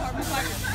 Are we talking?